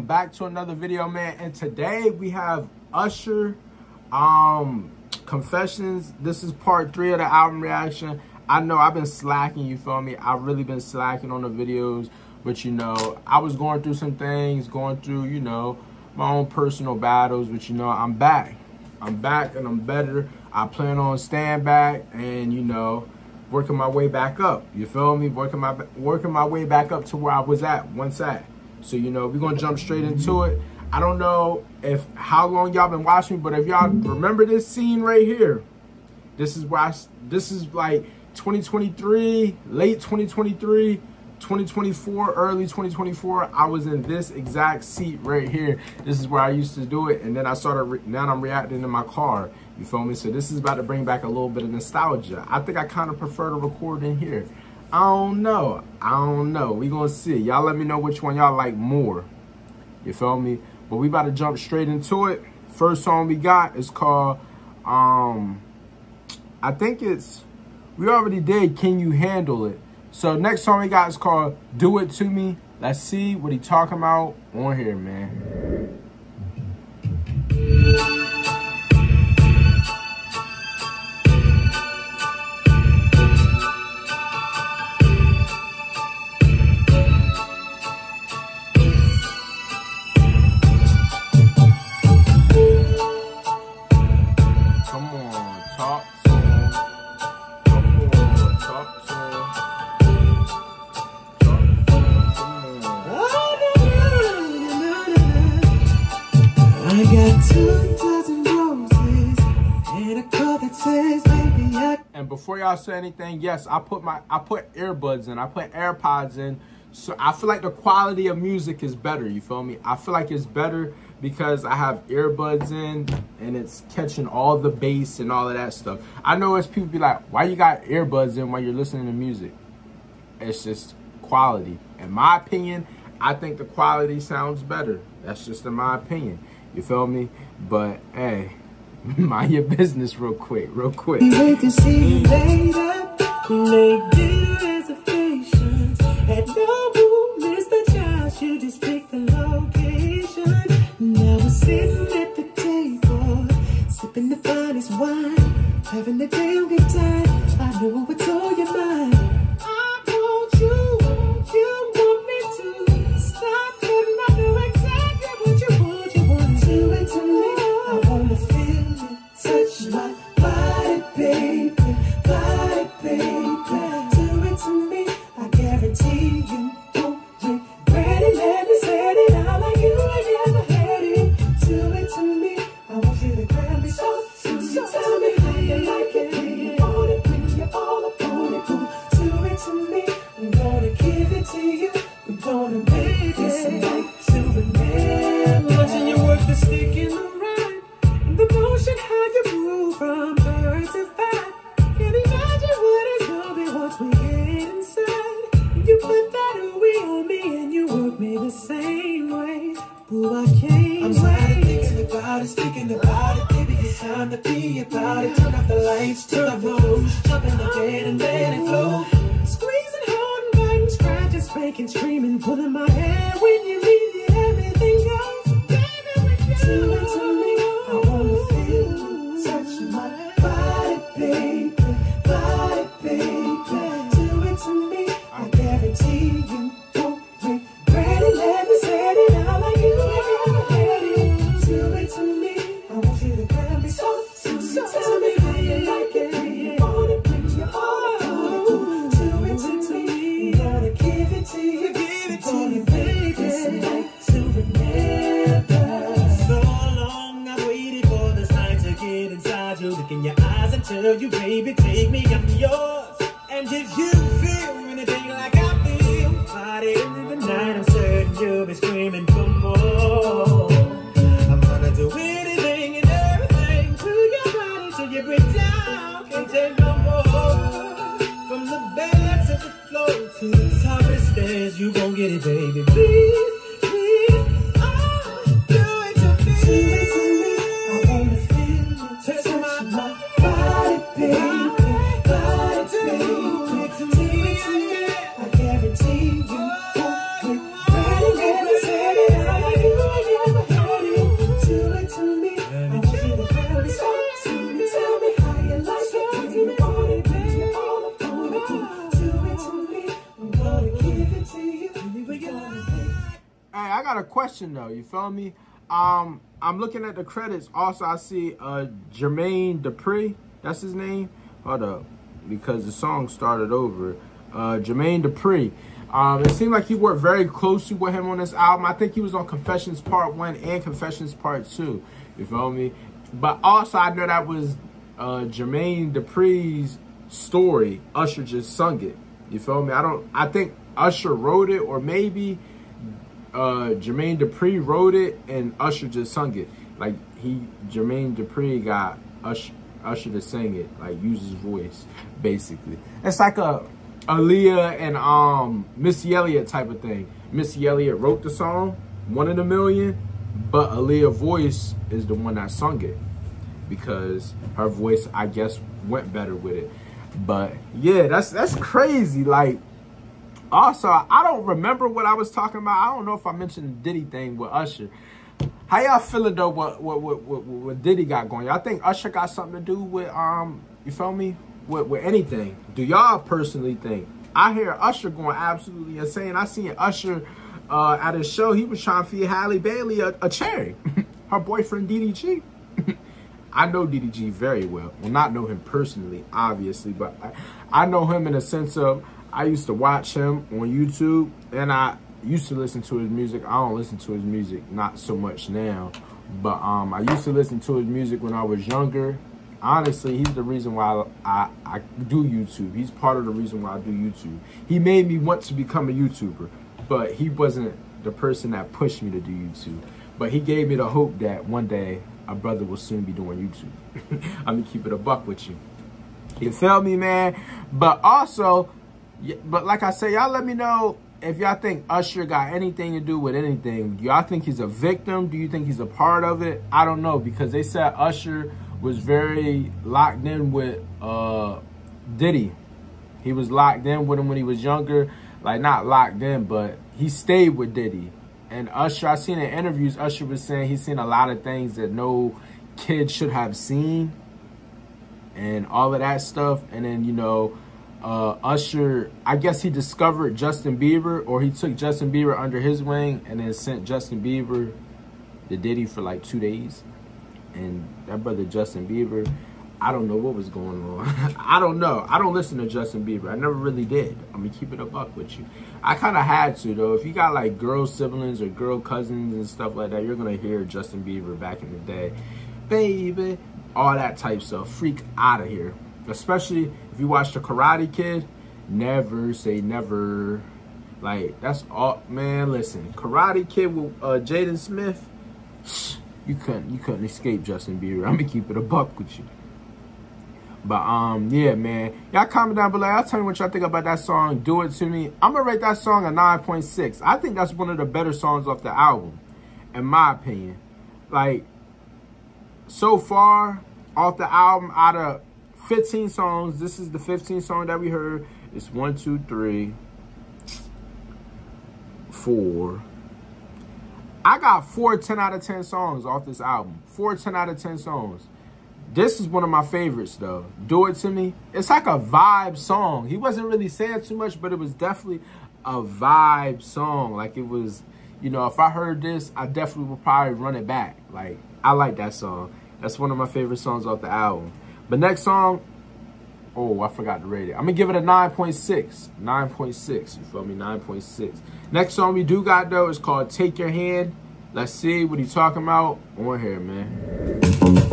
back to another video man and today we have usher um confessions. This is part three of the album reaction. I know i've been slacking you feel me? I've really been slacking on the videos but you know i was going through some things going through you know my own personal battles but you know i'm back. I'm back and i'm better. I plan on staying back and you know working my way back up. You feel me? Working my working my way back up to where i was at once at so, you know, we're going to jump straight into it. I don't know if how long y'all been watching, but if y'all remember this scene right here, this is where this is like 2023, late 2023, 2024, early 2024. I was in this exact seat right here. This is where I used to do it. And then I started, now I'm reacting in my car. You feel me? So this is about to bring back a little bit of nostalgia. I think I kind of prefer to record in here. I don't know. I don't know. We gonna see. Y'all let me know which one y'all like more. You feel me? But we about to jump straight into it. First song we got is called, um, I think it's, we already did Can You Handle It? So next song we got is called Do It To Me. Let's see what he talking about on here, man. And before y'all say anything, yes, I put my I put earbuds in. I put AirPods in. So I feel like the quality of music is better, you feel me? I feel like it's better because I have earbuds in and it's catching all the bass and all of that stuff. I know as people be like, why you got earbuds in while you're listening to music? It's just quality. In my opinion, I think the quality sounds better. That's just in my opinion. You feel me? But hey, mind your business real quick, real quick. Wait to see you later. Make dinner reservations. Had no room, Mr. Josh. You just pick the location. Now we're sitting at the table, sipping the finest wine, having a damn good time. I know what's on your mind. Boo, I can't I'm tired of thinking about it, speaking about it. Baby, it's time to be about it. Turn off the lights, turn off the roof. Jump in the bed and let it flow. Squeezing, holding, biting, scratching, spanking, screaming, pulling my hair when you leave everything goes. Oh, baby, when you Do it to me. Eyes you, baby, take me, I'm yours. Feel me? Um, I'm looking at the credits. Also, I see uh Jermaine Dupri. That's his name. Hold up, because the song started over. Uh, Jermaine Dupri. Um, it seemed like he worked very closely with him on this album. I think he was on Confessions Part One and Confessions Part Two. You feel me? But also, I know that was uh, Jermaine Dupri's story. Usher just sung it. You feel me? I don't. I think Usher wrote it, or maybe uh, Jermaine Dupri wrote it and Usher just sung it. Like he, Jermaine Dupri got Usher, Usher to sing it, like use his voice, basically. It's like a Aaliyah and um Missy Elliott type of thing. Missy Elliott wrote the song, One in a Million, but Aaliyah's voice is the one that sung it because her voice, I guess, went better with it. But yeah, that's that's crazy. Like also, I don't remember what I was talking about. I don't know if I mentioned the Diddy thing with Usher. How y'all feeling though? What what what what, what Diddy got going? Y'all think Usher got something to do with um? You feel me? With with anything? Do y'all personally think? I hear Usher going absolutely insane. I seen Usher uh, at a show. He was trying to feed Halle Bailey a, a cherry. Her boyfriend DDG. I know DDG very well. Well, not know him personally, obviously, but I, I know him in a sense of I used to watch him on YouTube and I used to listen to his music. I don't listen to his music, not so much now. But um, I used to listen to his music when I was younger. Honestly, he's the reason why I, I do YouTube. He's part of the reason why I do YouTube. He made me want to become a YouTuber, but he wasn't the person that pushed me to do YouTube. But he gave me the hope that one day a brother will soon be doing YouTube. I'm gonna keep it a buck with you. You feel me, man? But also, but like I say, y'all let me know if y'all think Usher got anything to do with anything. Y'all think he's a victim? Do you think he's a part of it? I don't know because they said Usher was very locked in with uh, Diddy. He was locked in with him when he was younger. Like not locked in, but he stayed with Diddy. And Usher, I seen in interviews, Usher was saying he's seen a lot of things that no kid should have seen. And all of that stuff. And then, you know, uh, Usher, I guess he discovered Justin Bieber or he took Justin Bieber under his wing and then sent Justin Bieber the Diddy for like two days. And that brother Justin Bieber, I don't know what was going on. I don't know. I don't listen to Justin Bieber. I never really did. I'm gonna keep it a buck with you. I kind of had to though. If you got like girl siblings or girl cousins and stuff like that, you're gonna hear Justin Bieber back in the day, baby, all that type stuff. Freak out of here. Especially if you watch the Karate Kid, never say never. Like that's all, man. Listen, Karate Kid with uh, Jaden Smith, you couldn't you couldn't escape Justin Bieber. I'm gonna keep it a buck with you. But um, yeah, man. Y'all comment down below. I'll tell you what y'all think about that song. Do it to me. I'm gonna rate that song a 9.6. I think that's one of the better songs off the album, in my opinion. Like so far off the album, out of 15 songs. This is the 15th song that we heard. It's one, two, three, four. I got four 10 out of 10 songs off this album. Four 10 out of 10 songs. This is one of my favorites though. Do It To Me. It's like a vibe song. He wasn't really saying too much, but it was definitely a vibe song. Like it was, you know, if I heard this, I definitely would probably run it back. Like, I like that song. That's one of my favorite songs off the album. But next song, oh, I forgot to rate it. I'm to give it a 9.6. 9.6. You feel me? 9.6. Next song we do got, though, is called Take Your Hand. Let's see what he's talking about on here, man.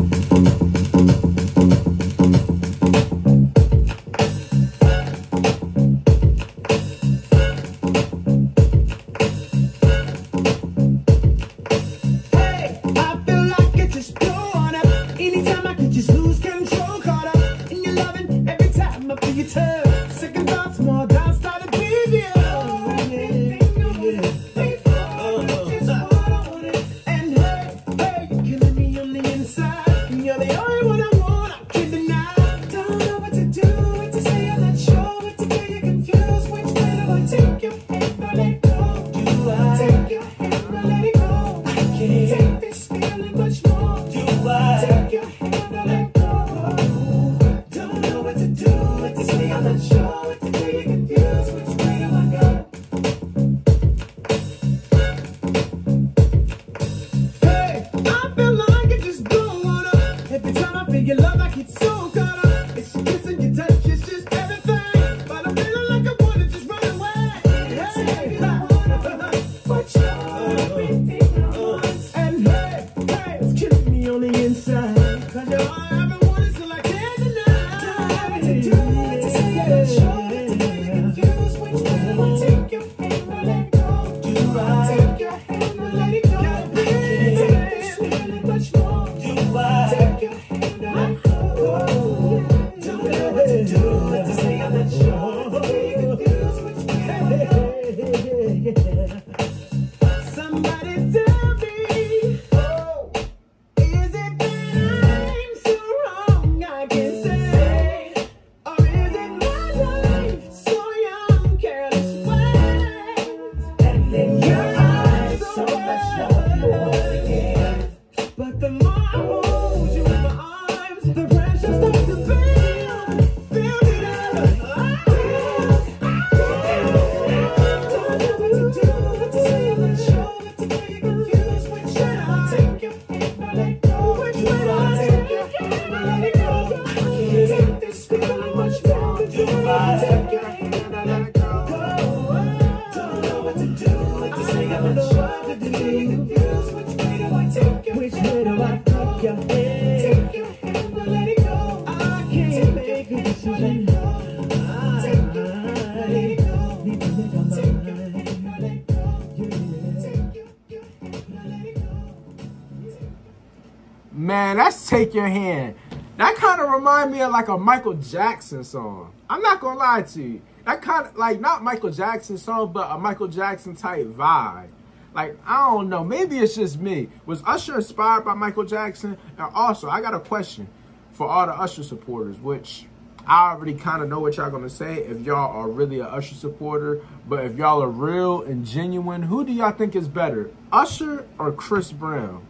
Take Your Hand. That kind of remind me of like a Michael Jackson song. I'm not gonna lie to you. That kind of like not Michael Jackson song, but a Michael Jackson type vibe. Like, I don't know. Maybe it's just me. Was Usher inspired by Michael Jackson? And also, I got a question for all the Usher supporters, which I already kind of know what y'all going to say if y'all are really a Usher supporter. But if y'all are real and genuine, who do y'all think is better, Usher or Chris Brown?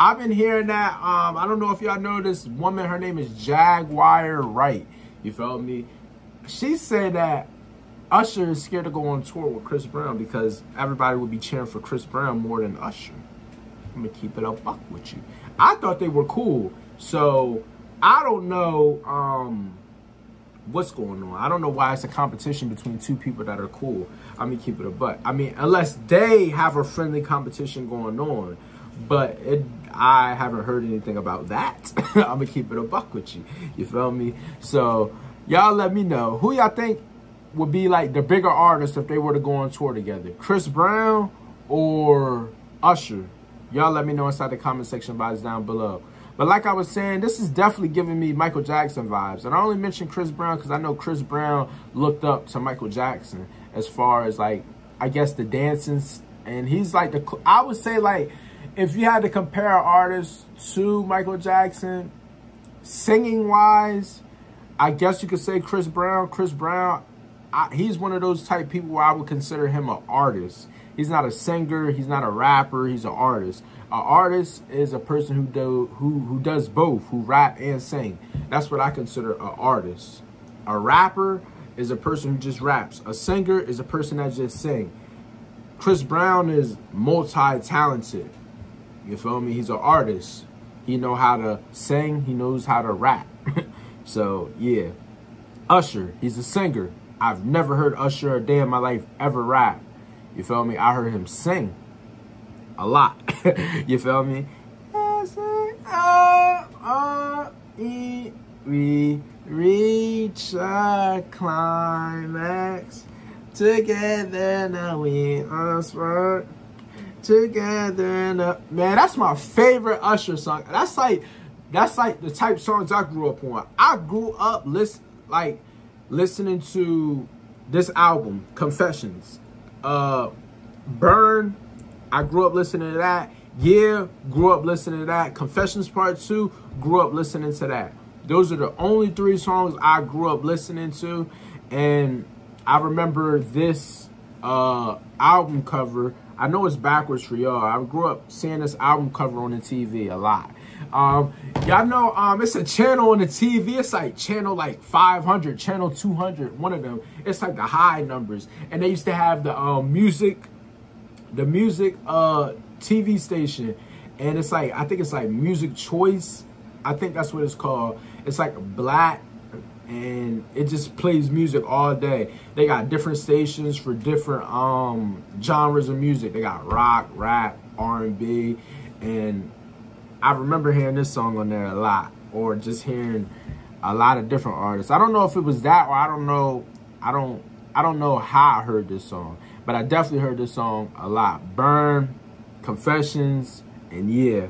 I've been hearing that. Um, I don't know if y'all know this woman. Her name is Jaguar Wright. You feel me? She said that Usher is scared to go on tour with Chris Brown because everybody would be cheering for Chris Brown more than Usher. I'm gonna keep it a buck with you. I thought they were cool, so I don't know um, what's going on. I don't know why it's a competition between two people that are cool. I'm gonna keep it a buck. I mean, unless they have a friendly competition going on, but it, I haven't heard anything about that. I'm gonna keep it a buck with you. You feel me? So y'all let me know who y'all think would be like the bigger artists if they were to go on tour together? Chris Brown or Usher? Y'all let me know inside the comment section box down below. But like I was saying, this is definitely giving me Michael Jackson vibes. And I only mentioned Chris Brown because I know Chris Brown looked up to Michael Jackson as far as like, I guess the dancing. And he's like the, I would say like, if you had to compare artists to Michael Jackson, singing wise, I guess you could say Chris Brown. Chris Brown, I, he's one of those type people where I would consider him an artist. He's not a singer. He's not a rapper. He's an artist. An artist is a person who do who who does both, who rap and sing. That's what I consider an artist. A rapper is a person who just raps. A singer is a person that just sing. Chris Brown is multi-talented. You feel me? He's an artist. He know how to sing. He knows how to rap. so yeah. Usher, he's a singer. I've never heard Usher a day in my life ever rap. You feel me? I heard him sing a lot. you feel me? We reach a climax together. Now we are smart together. Now. Man, that's my favorite Usher song. That's like that's like the type songs I grew up on. I grew up listen like listening to this album, Confessions. Uh, Burn, I grew up listening to that. Yeah, grew up listening to that. Confessions Part 2, grew up listening to that. Those are the only three songs I grew up listening to. And I remember this uh, album cover. I know it's backwards for y'all. I grew up seeing this album cover on the TV a lot. Um, y'all know um, it's a channel on the TV. It's like channel like 500, channel 200, one of them. It's like the high numbers. And they used to have the um, music, the music uh, TV station. And it's like, I think it's like Music Choice. I think that's what it's called. It's like black and it just plays music all day. They got different stations for different um genres of music. They got rock, rap, R&B, and I remember hearing this song on there a lot, or just hearing a lot of different artists. I don't know if it was that, or I don't know. I don't. I don't know how I heard this song, but I definitely heard this song a lot. Burn, Confessions, and Yeah.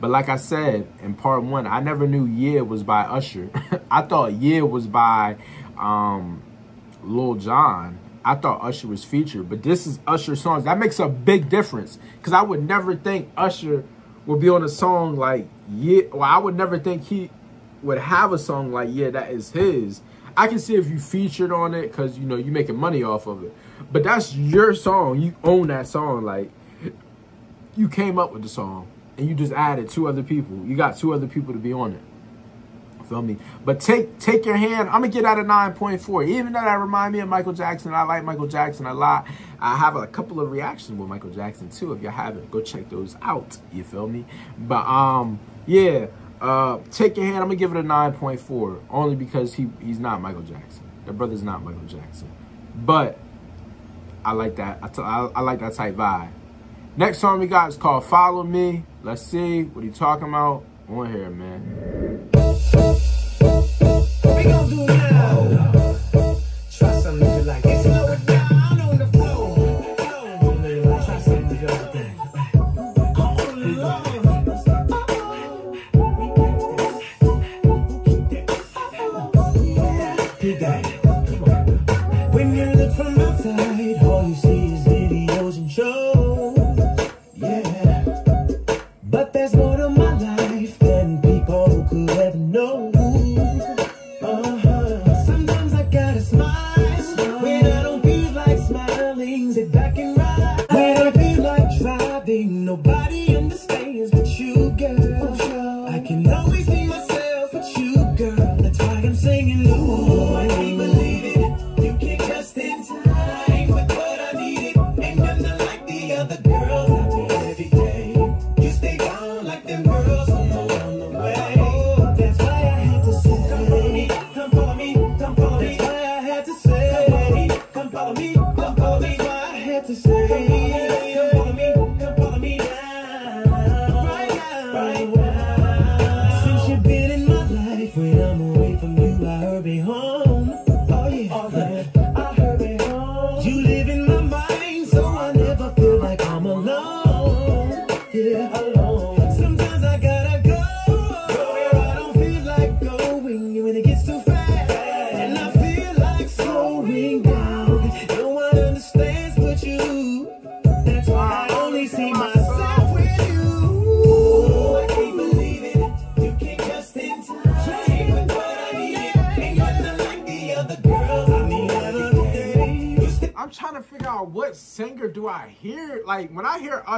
But like I said in part one, I never knew Yeah was by Usher. I thought Yeah was by um, Lil Jon. I thought Usher was featured, but this is Usher songs. That makes a big difference because I would never think Usher would be on a song like Yeah. Well, I would never think he would have a song like Yeah that is his. I can see if you featured on it because you know you're making money off of it, but that's your song. You own that song. Like you came up with the song and you just added two other people. You got two other people to be on it. Feel me? But take take your hand. I'm gonna get out of 9.4. Even though that remind me of Michael Jackson, I like Michael Jackson a lot. I have a couple of reactions with Michael Jackson too. If you haven't, go check those out. You feel me? But um, yeah. Uh, take your hand. I'm gonna give it a 9.4 only because he he's not Michael Jackson. The brother's not Michael Jackson. But I like that. I, I, I like that type vibe. Next song we got is called Follow Me. Let's see what he talking about on here, man. Can always be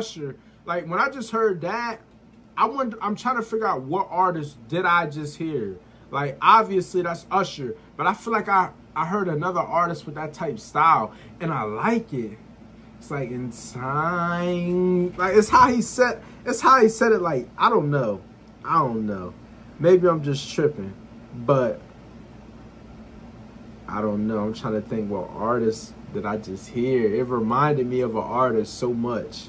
Usher, like when I just heard that, I wonder. I'm trying to figure out what artist did I just hear. Like obviously that's Usher, but I feel like I I heard another artist with that type style, and I like it. It's like in time, like it's how he said. It's how he said it. Like I don't know, I don't know. Maybe I'm just tripping, but I don't know. I'm trying to think what artist did I just hear. It reminded me of an artist so much.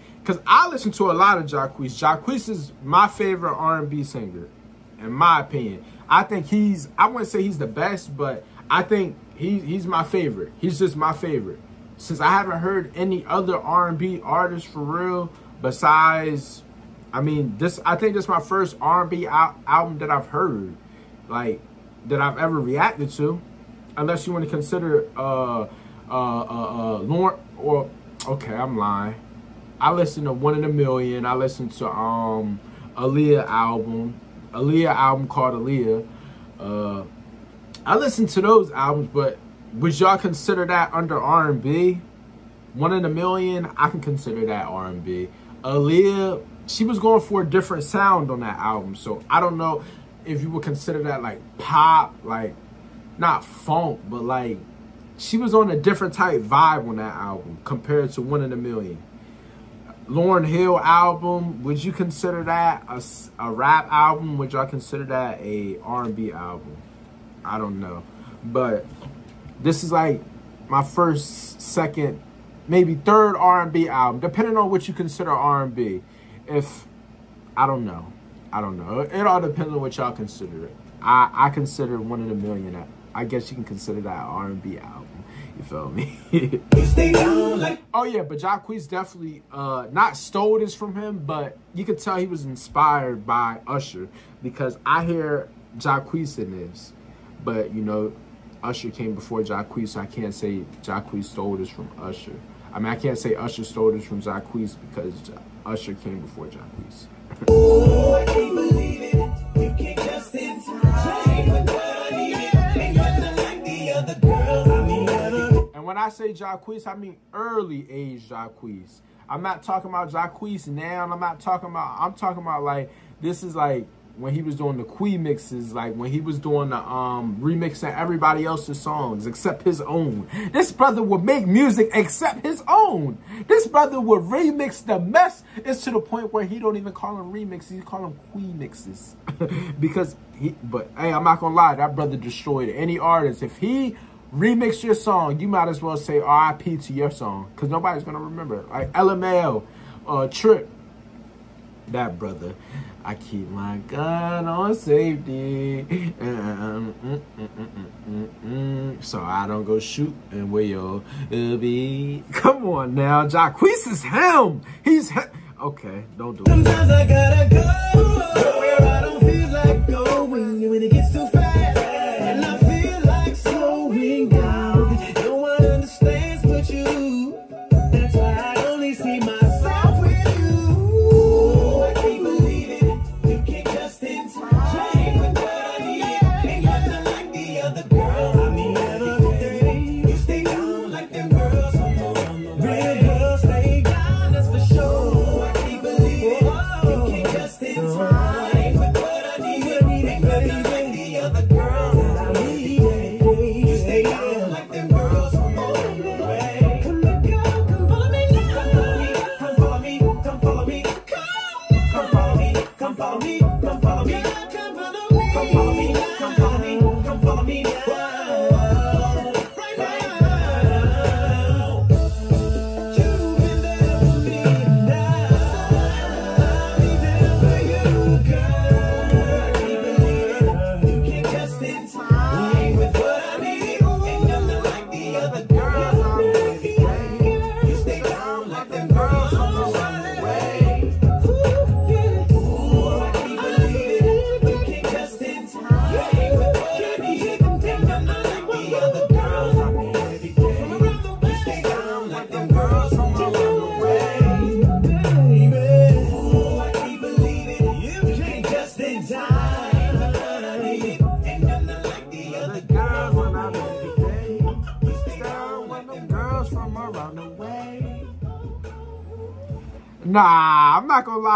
Cause I listen to a lot of Jacquees. Jacquees is my favorite R&B singer, in my opinion. I think he's I wouldn't say he's the best, but I think he, he's my favorite. He's just my favorite. Since I haven't heard any other R&B artists for real besides I mean, this I think this is my first R&B al- album that I've heard, like that I've ever reacted to, unless you want to consider uh uh uh, uh Lauryn or okay, I'm lying. I listened to One in a Million. I listened to um Aaliyah album, Aaliyah album called Aaliyah. Uh, I listened to those albums, but would y'all consider that under R&B? One in a Million, I can consider that R&B. Aaliyah, she was going for a different sound on that album, so I don't know if you would consider that like pop, like not funk, but like she was on a different type vibe on that album compared to One in a Million. Lauryn Hill album, would you consider that a, a rap album? Would y'all consider that a R&B album? I don't know. But this is like my first, second, maybe third R&B album, depending on what you consider R&B. If I don't know, I don't know. It all depends on what y'all consider it. I I consider One in a Million. I guess you can consider that R&B album. You feel me? Oh yeah, but Jacquees definitely uh not stole this from him, but you could tell he was inspired by Usher because I hear Jacquees in this, but you know, Usher came before Jacquees, so I can't say Jacquees stole this from Usher. I mean, I can't say Usher stole this from Jacquees because Usher came before Jacquees. when I say Jacquees, I mean early age Jacquees. I'm not talking about Jacquees now. I'm not talking about. I'm talking about like this is like when he was doing the Quee mixes, like when he was doing the um remixing everybody else's songs except his own. This brother would make music except his own. This brother would remix the mess. It's to the point where he don't even call them remixes. He call them Quee mixes because he. But hey, I'm not gonna lie. That brother destroyed any artist. If he remix your song, you might as well say RIP to your song because nobody's gonna remember. it. Like LMAO, uh, Trip, that brother. I keep my gun on safety, um, mm, mm, mm, so I don't go shooting where you'll be. Come on now, Jacquees is him. He's he- okay. Don't do it. Sometimes I gotta go where I don't feel like going. going when it gets too fast.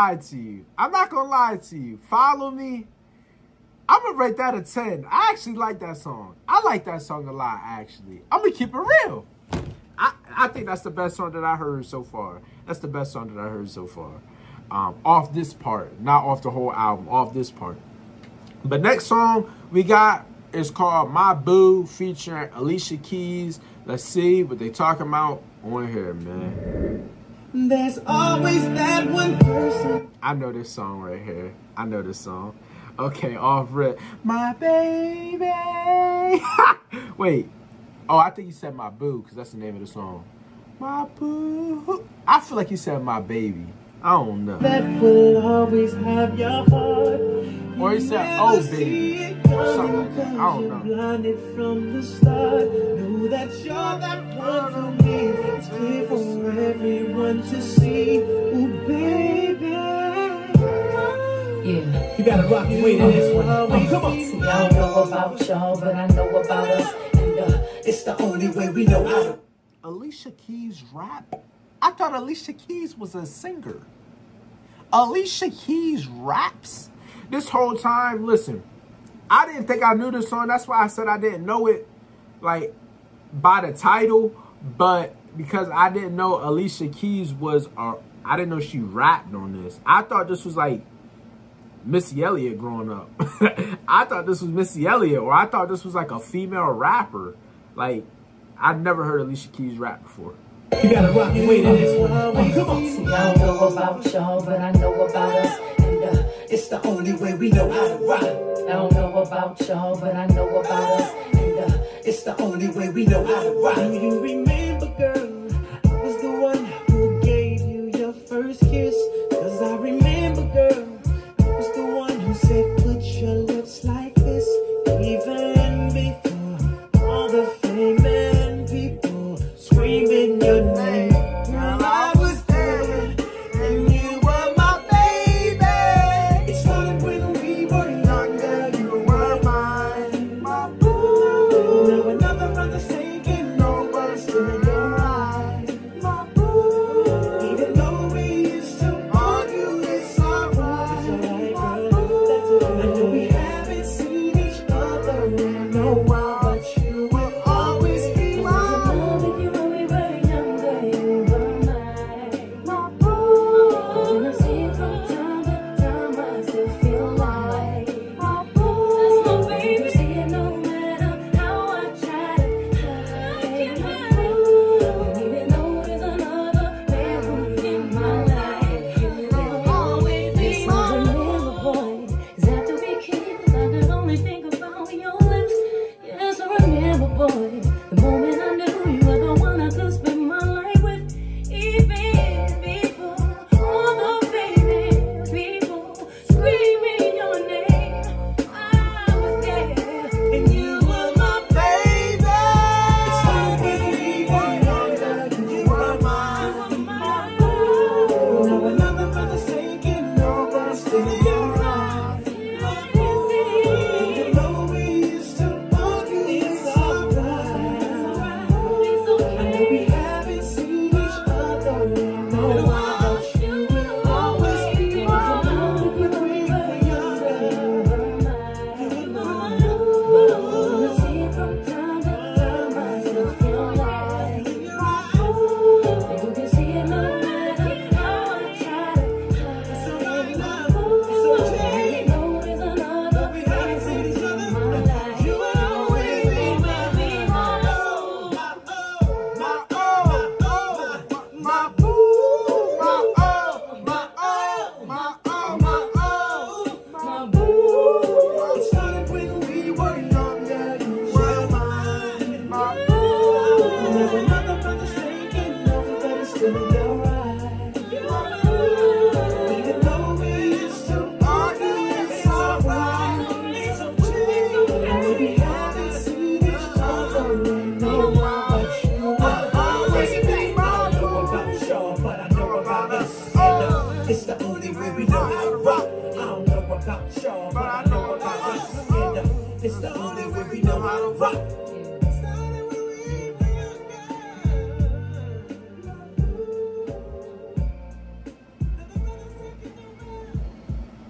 Lie to you. I'm not gonna lie to you. Follow me. I'm gonna rate that a 10. I actually like that song. I like that song a lot, actually. I'm gonna keep it real. I, I think that's the best song that I heard so far. That's the best song that I heard so far. Um, off this part, not off the whole album, off this part. But next song we got is called My Boo featuring Alicia Keys. Let's see what they talking about on here, man. There's always that one person. I know this song right here. I know this song. Okay, off rip. My baby. Wait. Oh, I think you said my boo because that's the name of the song. My boo. I feel like you said my baby. I don't know. That will always have your heart. Or he said, oh, baby. something like that. I don't know. Blinded from the start. Know that you're that one for me. It's clear for everyone to see. Ooh, baby. Yeah. You gotta rock and wait in this one. Oh, come on. See, I don't know about y'all, but I know about us. And uh, It's the only way we know how to. Alicia Keys rap? I thought Alicia Keys was a singer. Alicia Keys raps? This whole time, listen, I didn't think I knew this song. That's why I said I didn't know it, like, by the title. But because I didn't know Alicia Keys was, uh, I didn't know she rapped on this. I thought this was like Missy Elliott growing up. I thought this was Missy Elliott, or I thought this was like a female rapper. Like, I'd never heard Alicia Keys rap before. You gotta rock and wait in this one. Oh, come on. see, I don't know about y'all, but I know about us. And uh, It's the only way we know how to rock. I don't know about y'all, but I know about us. It's the only way we know how to rock. Do you remember, girl? I was the one who gave you your first kiss.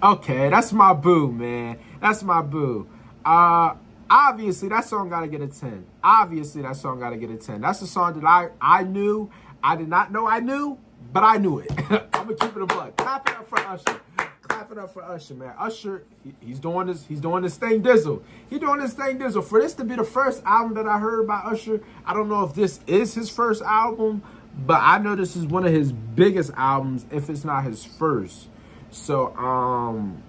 Okay, that's my boo, man. That's my boo. Uh obviously that song gotta get a 10. Obviously that song gotta get a 10. That's a song that I I knew. I did not know I knew, but I knew it. I'm gonna keep it a buck. Clap it up for Usher. Clap it up for Usher, man. Usher, he- he's doing this, he's doing this thing dizzle. He doing this thing dizzle. For this to be the first album that I heard by Usher, I don't know if this is his first album, but I know this is one of his biggest albums, if it's not his first. So um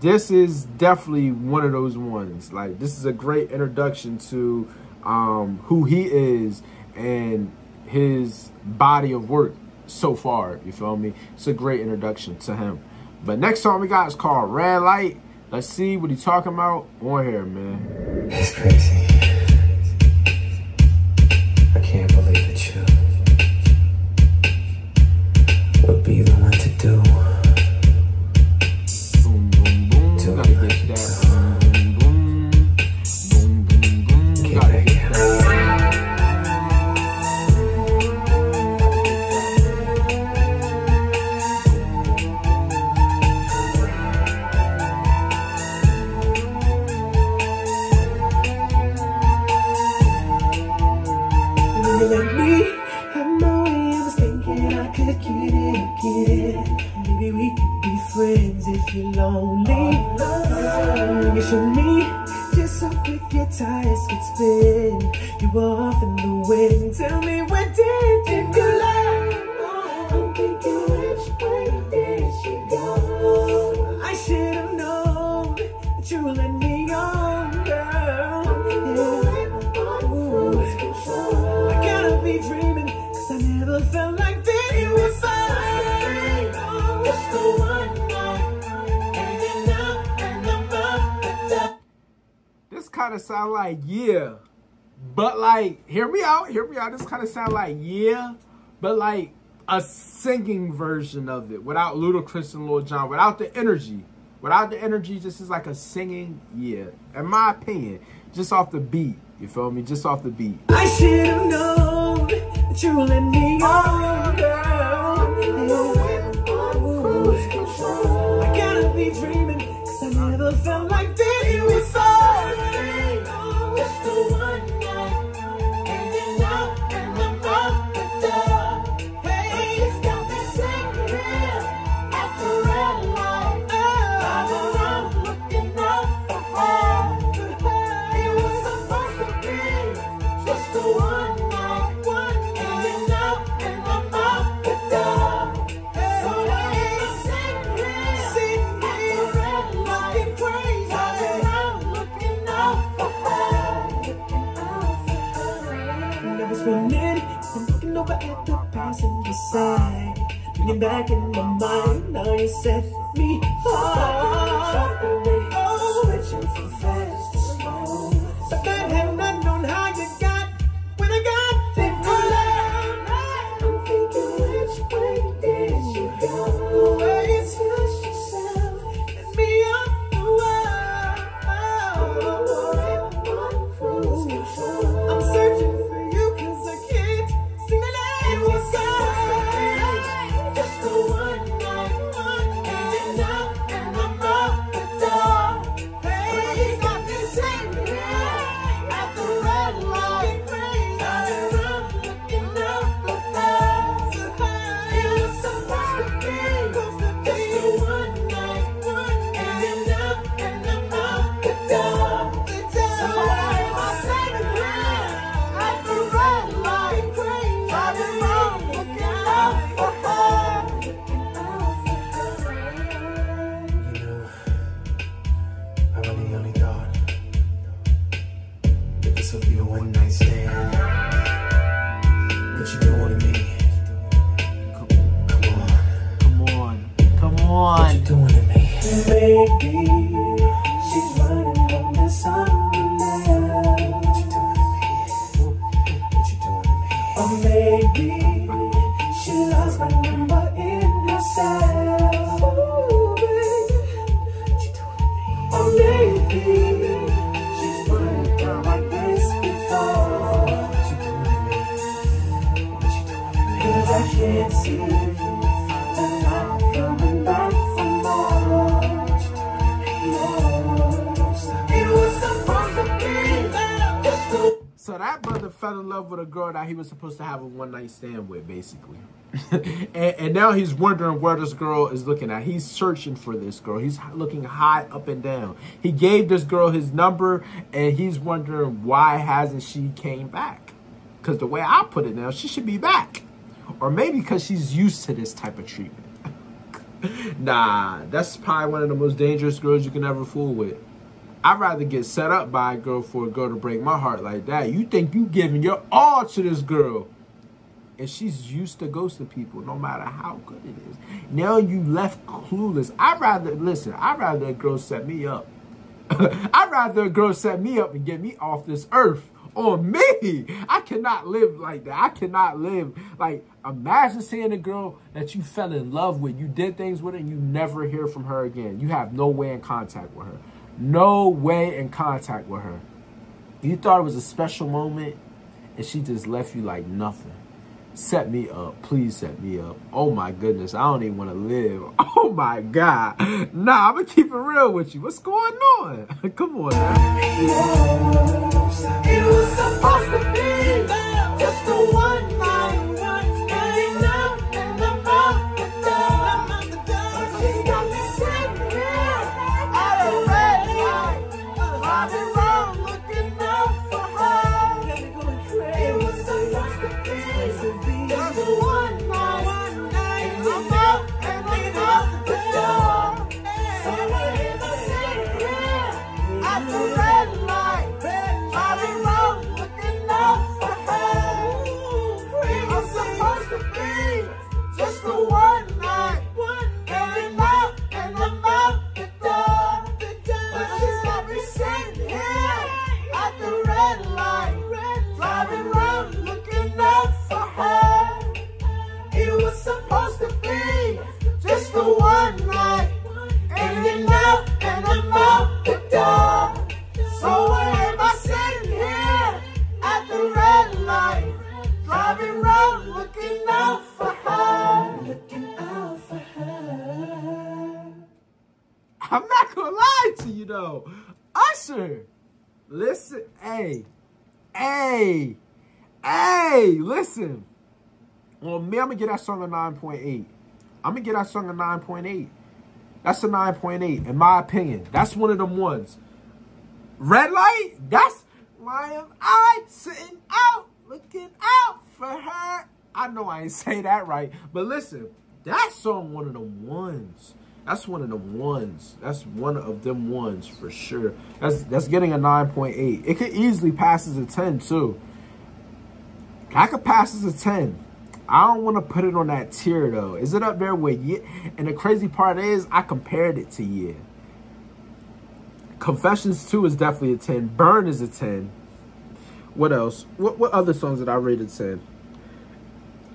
this is definitely one of those ones. Like this is a great introduction to um who he is and his body of work so far. You feel me? It's a great introduction to him. But next song we got is called Red Light. Let's see what he's talking about on here, man. It's crazy. Kind of sound like yeah, but like a singing version of it without Ludacris and Lil Jon, without the energy, without the energy. Just is like a singing yeah. In my opinion, just off the beat. You feel me? Just off the beat. I should have known that you let me on. I gotta be dreaming, cause I never felt like back in my mind, now you set me hard. He was supposed to have a one night stand with, basically. and, and now he's wondering where this girl is looking at. He's searching for this girl. He's looking high up and down. He gave this girl his number, and he's wondering why hasn't she came back? Because the way I put it now, she should be back, or maybe because she's used to this type of treatment. nah, that's probably one of the most dangerous girls you can ever fool with. I'd rather get set up by a girl for a girl to break my heart like that. You think you giving your all to this girl. And she's used to ghosting people no matter how good it is. Now you left clueless. I'd rather, listen, I'd rather a girl set me up. I'd rather a girl set me up and get me off this earth on me. I cannot live like that. I cannot live like imagine seeing a girl that you fell in love with. You did things with her and you never hear from her again. You have no way in contact with her. No way in contact with her. You thought it was a special moment and she just left you like nothing. Set me up. Please set me up. Oh my goodness. I don't even want to live. Oh my God. Nah, I'm going to keep it real with you. What's going on? Come on now. Mountain. So am I sitting here at the red light, looking out for her? Looking out for her. I'm not gonna lie to you though. Usher, listen, hey, hey, hey, listen. Well, me, I'm gonna get that song a 9.8. I'm gonna get that song a 9.8. That's a 9.8, in my opinion. That's one of them ones. Red light, that's why am I sitting out, looking out for her. I know I ain't say that right, but listen, that song one of them ones. That's one of them ones. That's one of them ones for sure. That's that's getting a 9.8. It could easily pass as a 10 too. That could pass as a 10. I don't want to put it on that tier though. Is it up there with yeah? And the crazy part is I compared it to yeah. Confessions 2 is definitely a 10. Burn is a 10. What else? What what other songs did I rate a 10?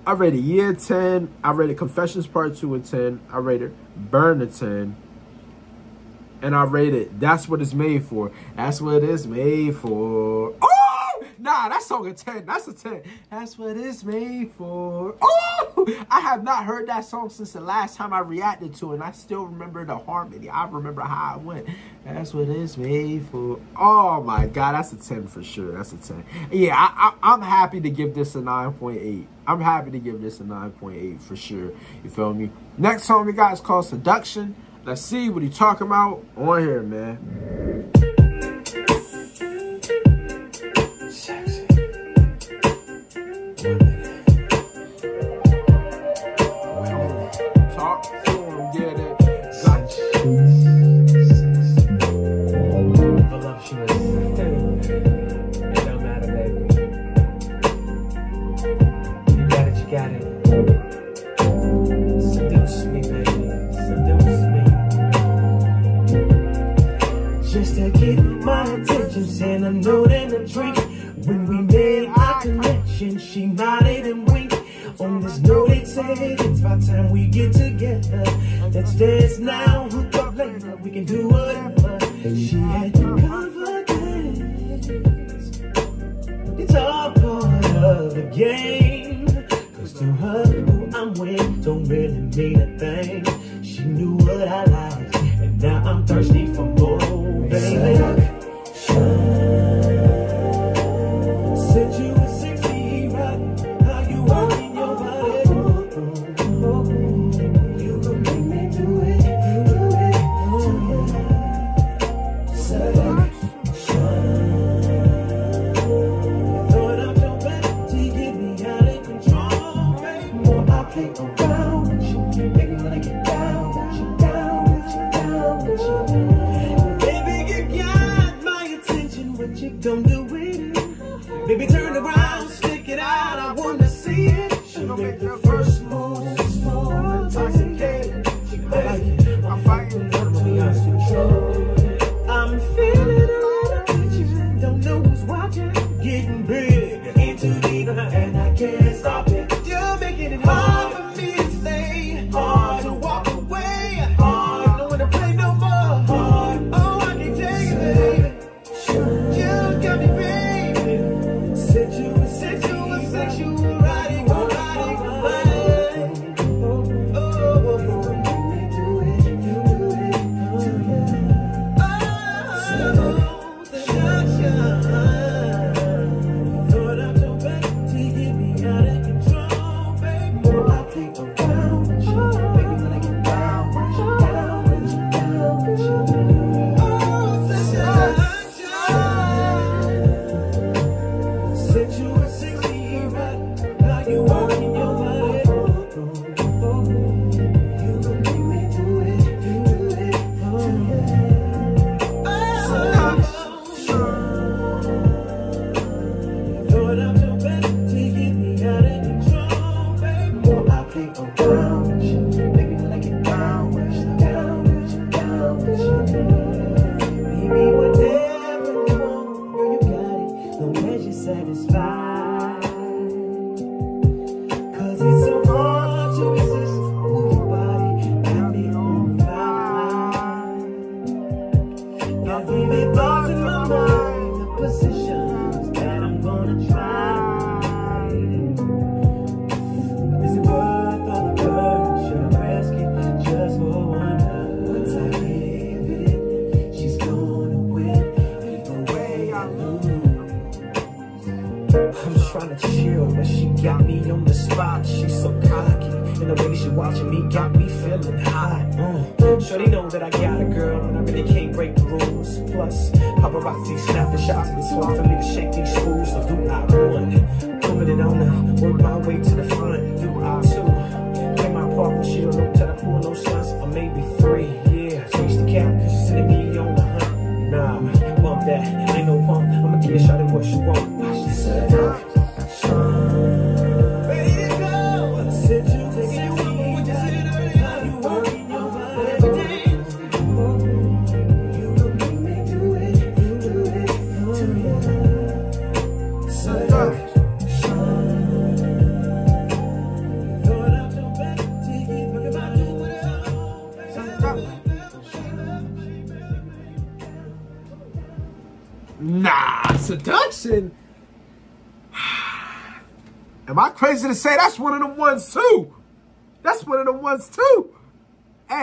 I rated Year 10. I rated Confessions Part 2 a 10. I rated Burn a 10. And I rated That's What It's Made For. That's what it's made for. Oh! Nah, that song a 10. That's a 10. That's what it's made for. Oh! I have not heard that song since the last time I reacted to it. And I still remember the harmony. I remember how it went. That's what it's made for. Oh my God, that's a 10 for sure. That's a 10. Yeah, I, I, I'm happy to give this a 9.8. I'm happy to give this a 9.8 for sure. You feel me? Next song we got is called Seduction. Let's see what he talking about on here, man. Got it. Seduce me, baby. Seduce me. Just to get my attention, send a note and a drink. When we made our connection, she nodded and winked. On this note, it said it's about time we get together. Let's dance now, hook up later, we can do whatever. She had confidence. It's all part of the game. Her, who I'm with don't really mean a thing. She knew what I liked, and now I'm thirsty for more,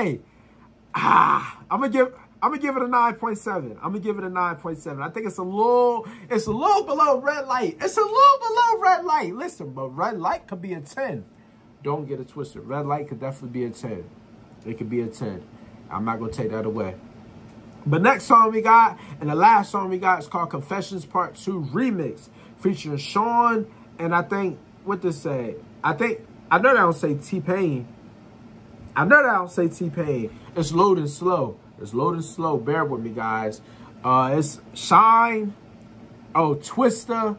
Hey, ah, I'm gonna give I'm gonna give it a 9.7. I'm gonna give it a 9.7. I think it's a little, it's a little below red light. It's a little below red light. Listen, but red light could be a 10. Don't get it twisted. Red light could definitely be a 10. It could be a 10. I'm not gonna take that away. But next song we got, and the last song we got is called Confessions Part 2 Remix, featuring Sean, and I think, what this say? I think, I know that don't say T-Pain. I know that don't say T-Pain. It's loading slow. It's loading slow. Bear with me, guys. Uh, it's Shyne, oh, Twista,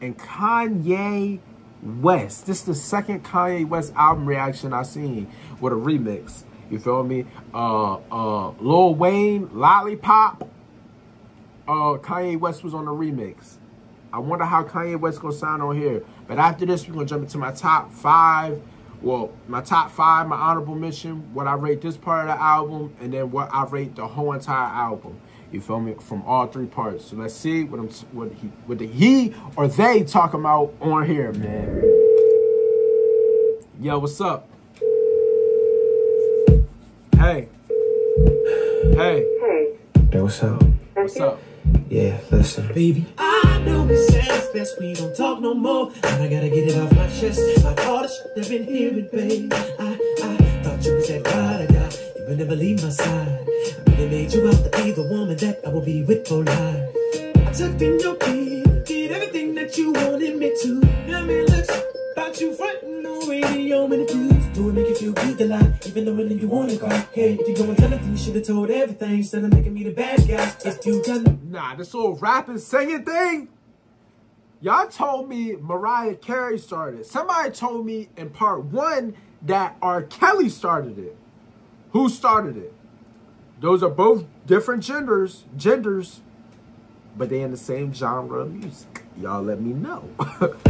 and Kanye West. This is the second Kanye West album reaction I've seen with a remix. You feel me? Uh, uh, Lil Wayne, Lollipop. Uh, Kanye West was on the remix. I wonder how Kanye West gonna sound on here. But after this, we're gonna jump into my top five. Well, my top five, my honorable mention, what I rate this part of the album, and then what I rate the whole entire album. You feel me? From all three parts. So let's see what I'm what he what the he or they talking about on here, man. Yo, what's up? Hey. Hey. Hey, what's up? What's up? Yeah, listen. Baby, I know it says best we don't talk no more. And I gotta get it off my chest. My all the shit I've been hearing, babe. I, I thought you was that ride or die. You would never leave my side. I really made you out to be the woman that I will be with for life. I took in your bed, did everything that you wanted me to. Got me looks about you frontin' on radio and the views. Do it make you feel good to lie, even though really you wanna cry. Hey, if you go and tell it, you should've told everything instead of making me the bad guy. If you done Nah, this whole rapping singing thing. Y'all told me Mariah Carey started. it. Somebody told me in part one that R. Kelly started it. Who started it? Those are both different genders, genders, but they in the same genre of music. Y'all let me know.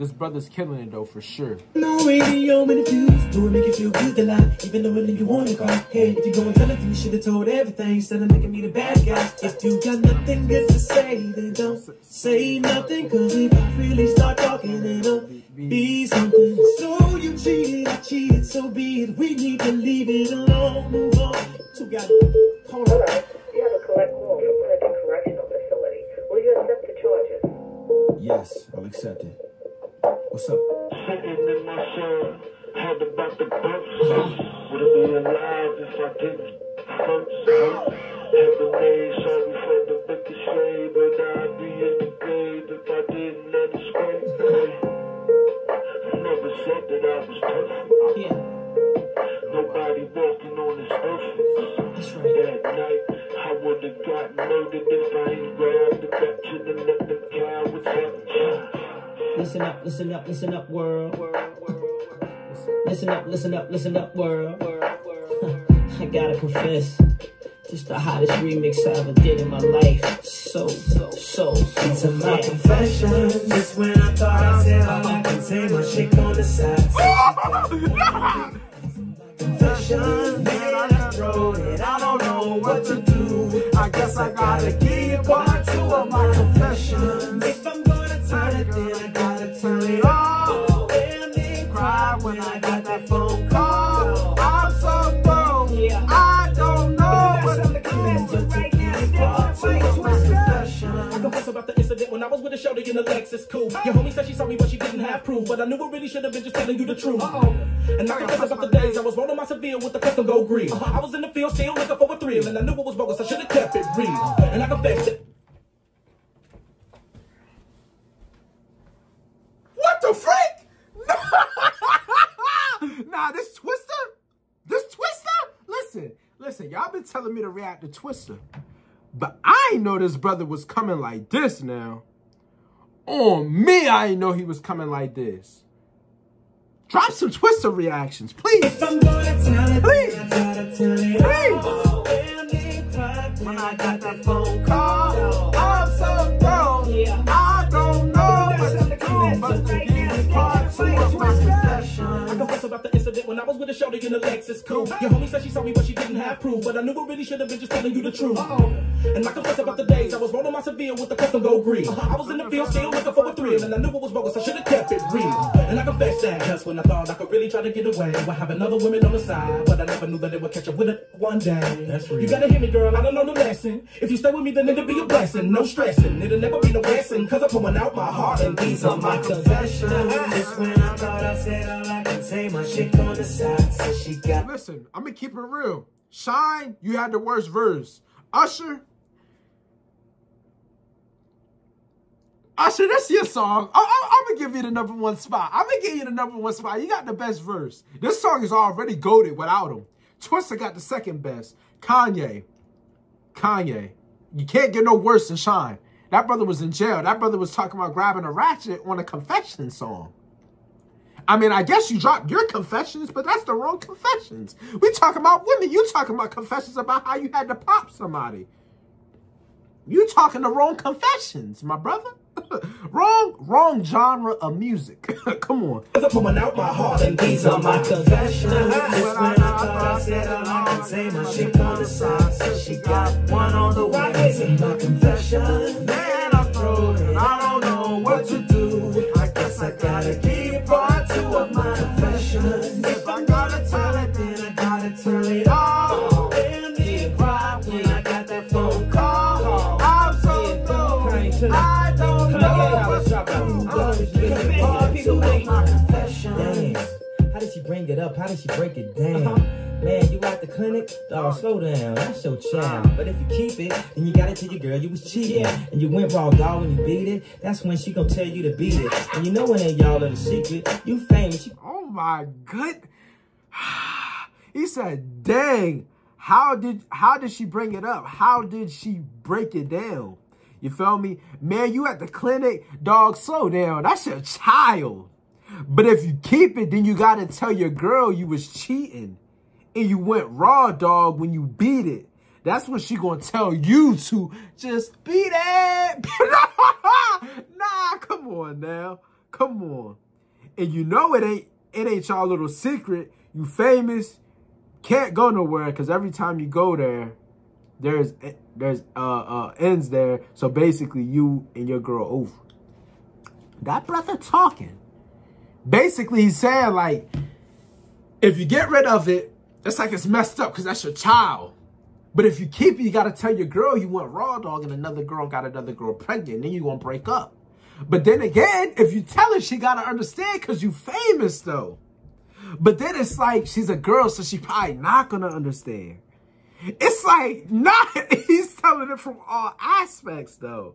Now man, look about you frontin' this brother's killing it though for sure. on radio and the views. Do it make you feel good to lie, even though really you wanna cry. Hey, if you go and tell it, then you should've told everything instead of making me the bad guy. If you got nothing good to say, then don't say nothing. Cause if I really start talking, it'll be something. So you cheated, I cheated, so be it. We need to leave it alone, move on. Two guys, hold on. You have a collect call from Clinton Correctional Facility. Will you accept the charges? Yes, I'll accept it. What's up? Sitting in my cell, heard about the bumps. Would it be alive if I didn't first? Had been made sorry for the ricochet, but I'd be in the grave if I didn't let it scrape. Never said that I was perfect. Yeah, Nobody walking on earth. that's right. That night, I would have got murdered if I ain't grabbed the to the let the Listen up, listen up, listen up, world. Listen up, listen up, listen up, world. I gotta confess, just the hottest remix I ever did in my life. So, so, so. To my confession, just when I thought I said all I can say, my chick on the side. Confession, man, I wrote it. I don't know what to do. I guess I gotta give part two of my confession. Was with a shorty in the Lexus cool. Your homie said she saw me, but she didn't have proof. But I knew it really should have been just telling you the truth. Uh-oh. And I confess about the days I was rolling my Seville with the custom gold grill. Uh-huh. I was in the field still looking for a thrill, and I knew it was bogus. I should have kept it real. Uh-huh. And I confess that. What the frick? nah, this Twista? This Twista? Listen, listen, y'all been telling me to react to Twista. But I know this brother was coming like this now. On me, I ain't know he was coming like this. Drop some Twista reactions, please. If I'm gonna tell it, Please. then I gotta tell it all. And then cry when I got that phone call. I was with a shorty in the Lexus cool. Your homie said she saw me, but she didn't have proof. But I knew it really should have been just telling you the truth. Uh-oh. And I confess about the days I was rolling my Seville with the custom gold green. Uh-huh. I was in the field still looking for a thrill, and I knew it was bogus. I should have kept it real. And I confess that just when I thought I could really try to get away, we're having other women on the side, but I never knew that they would catch up with it one day. That's real. You gotta hear me, girl. I don't know the lesson. If you stay with me, then it'll be a blessing. No stressing. It'll never be no blessing, cause I'm pouring out my heart, and these are my confessions. Just when I thought I said all I can say, my chick on Listen, I'm gonna keep it real. Shyne, you had the worst verse. Usher, Usher, that's your song. I, am gonna give you the number one spot. I'm gonna give you the number one spot. You got the best verse. This song is already goaded without him. Twista got the second best. Kanye, Kanye, you can't get no worse than Shyne. That brother was in jail. That brother was talking about grabbing a ratchet on a confession song. I mean, I guess you dropped your confessions, but that's the wrong confessions. We talking about women. You talking about confessions about how you had to pop somebody. You talking the wrong confessions, my brother. wrong, wrong genre of music. Come on. I'm pouring out my heart, and these are my confession. Just when I thought I said I can say, my chick on the side said she got one on the way. This is my confession. Man, I'm through and I don't know what to do. I guess I gotta keep part two of my confession. If I'm gonna tell it, then I gotta tell it all. And then cry when I got that phone call. I'm so broke. I don't know what to do. This is part two my confession. How did she bring it up? How did she break it down? Man, you at the clinic? Dog, slow down. That's your child. But if you keep it, then you gotta tell your girl you was cheating. And you went raw dog when you beat it. That's when she gonna tell you to beat it. And you know when ain't y'all little secret. You famous. You Oh my good. He said, "Dang, how did how did she bring it up? How did she break it down? You feel me, man? You at the clinic, dog. Slow down. That's your child. But if you keep it, then you gotta tell your girl you was cheating, and you went raw, dog, when you beat it. That's when she gonna tell you to just beat it. nah, come on now, come on. And you know it ain't it ain't y'all little secret. You famous, can't go nowhere because every time you go there, there's there's uh uh ends there. So basically, you and your girl over. That brother talking. Basically, he's saying like, if you get rid of it, it's like it's messed up because that's your child. But if you keep it, you gotta tell your girl you went raw dog and another girl got another girl pregnant, then you gonna break up. But then again, if you tell her, she gotta understand because you famous though. But then it's like she's a girl, so she probably not gonna understand. It's like not he's telling it from all aspects though.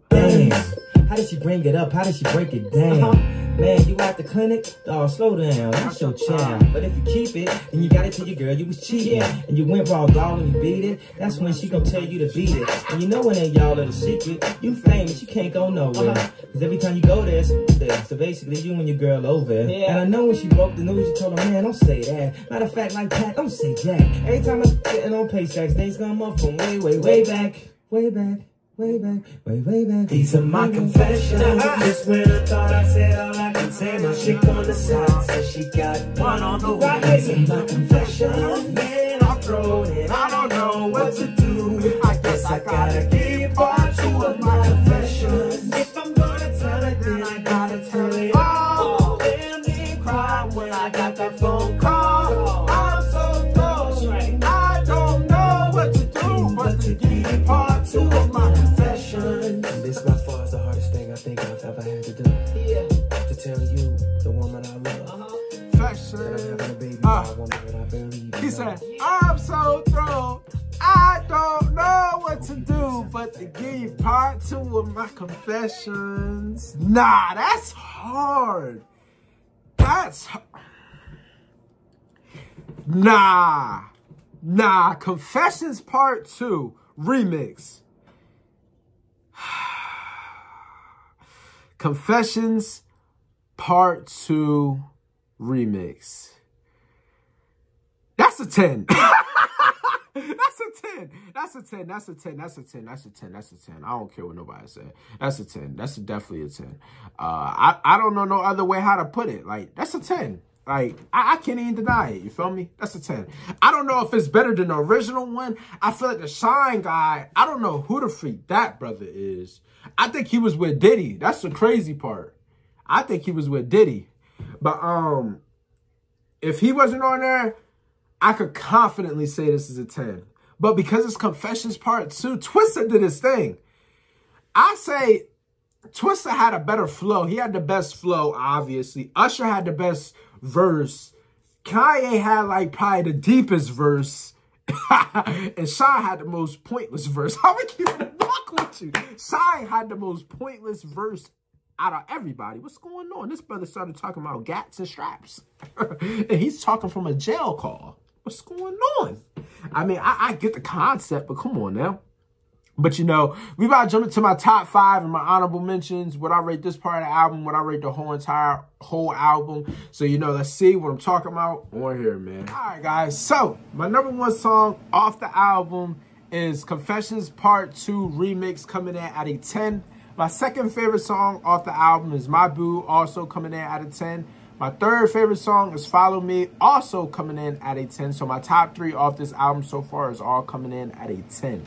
How did she bring it up? How did she break it down? Uh-huh. Man, you at the clinic? Dog, slow down. That's your child. But if you keep it, then you got it to your girl you was cheating. And you went raw dog when you beat it. That's when she gonna tell you to beat it. And you know it ain't y'all little secret. You famous, you can't go nowhere. Uh-huh. Cause every time you go there, it's there. So basically, you and your girl over. And I know when she broke the news, you told her, man, don't say that. Matter of fact, like Pat, don't say that. Every time I'm getting on paychecks, things come up from way, way, way back. Way back. Way back, way, way back. These are my confessions. Just when I thought I said all I can say, my chick on the side said she got one on the way. These are my confessions. Man, I'm thrown and I don't know what to do. I guess I gotta keep that I'm Fashion. having a baby Uh, by a woman that I barely even He said, I'm so thrown. I don't know what to do but to give you part two of my confessions. Nah, that's hard. That's h- Nah. Nah, Confessions Part 2 remix. Confessions Part 2 remix. That's a 10. That's a 10. That's a 10. That's a 10. That's a 10. That's a 10. That's a 10. I don't care what nobody said. That's a 10. That's definitely a 10. Uh, I, I don't know no other way how to put it. Like, that's a 10. Like, I, I can't even deny it. You feel me? That's a 10. I don't know if it's better than the original one. I feel like the Shyne guy, I don't know who the freak that brother is. I think he was with Diddy. That's the crazy part. I think he was with Diddy. But, um, if he wasn't on there, I could confidently say this is a 10. But because it's Confessions Part 2, Twista did his thing. I say Twista had a better flow. He had the best flow, obviously. Usher had the best verse. Kanye had like probably the deepest verse. and Sean had the most pointless verse. How we keeping it back with you? Sean had the most pointless verse out of everybody. What's going on? This brother started talking about gats and straps. and he's talking from a jail call. What's going on? I mean, I, I get the concept, but come on now. But you know, we about to jump into my top five and my honorable mentions. What I rate this part of the album, what I rate the whole entire whole album. So you know, let's see what I'm talking about on here, man. All right, guys. So my number one song off the album is Confessions Part 2 Remix coming in at a 10. My second favorite song off the album is My Boo, also coming in at a 10. My third favorite song is Follow Me, also coming in at a 10. So my top three off this album so far is all coming in at a 10.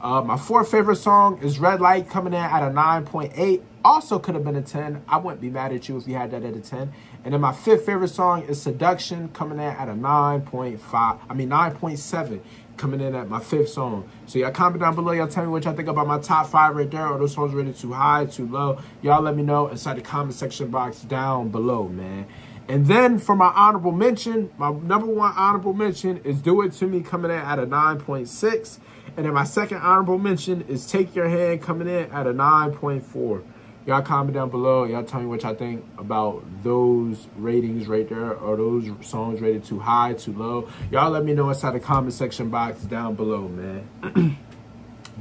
Uh, my fourth favorite song is Red Light coming in at a 9.8. Also could have been a 10. I wouldn't be mad at you if you had that at a 10. And then my fifth favorite song is Seduction coming in at a 9.5. I mean 9.7 coming in at my fifth song. So y'all comment down below. Y'all tell me what y'all think about my top five right there. Are those songs rated too high, too low? Y'all let me know inside the comment section box down below, man. And then for my honorable mention, my number one honorable mention is Do It To Me coming in at a 9.6. And then my second honorable mention is Take Your Hand coming in at a 9.4. Y'all comment down below. Y'all tell me what y'all think about those ratings right there. Are those songs rated too high, too low? Y'all let me know inside the comment section box down below, man.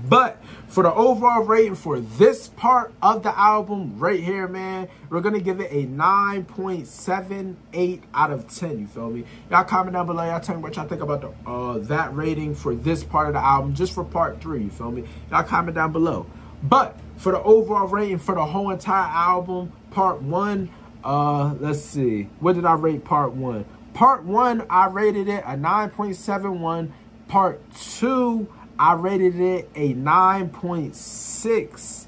But for the overall rating for this part of the album right here, man, we're going to give it a 9.78 out of 10. You feel me? Y'all comment down below. Y'all tell me what y'all think about the, uh, that rating for this part of the album, just for part three. You feel me? Y'all comment down below. But for the overall rating for the whole entire album, part one, uh, let's see. What did I rate part one? Part one, I rated it a 9.71. Part two, I rated it a 9.6.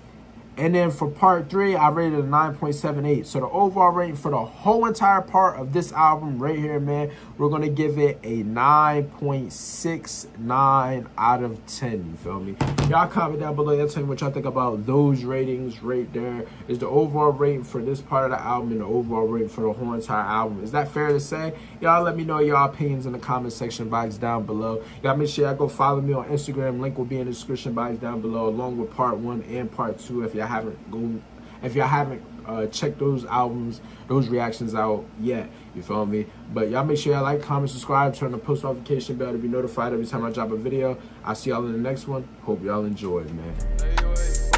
And then for part three, I rated a 9.78. So the overall rating for the whole entire part of this album right here, man, we're going to give it a 9.69 out of 10. You feel me? Y'all comment down below. Tell me what y'all think about those ratings right there. Is the overall rating for this part of the album and the overall rating for the whole entire album. Is that fair to say? Y'all let me know your opinions in the comment section box down below. Y'all make sure y'all go follow me on Instagram. Link will be in the description box down below along with part one and part two if y'all haven't go if y'all haven't uh, checked those albums, those reactions out yet. You feel me? But y'all make sure y'all like, comment, subscribe, turn the post notification bell to be notified every time I drop a video. I'll see y'all in the next one. Hope y'all enjoy, man.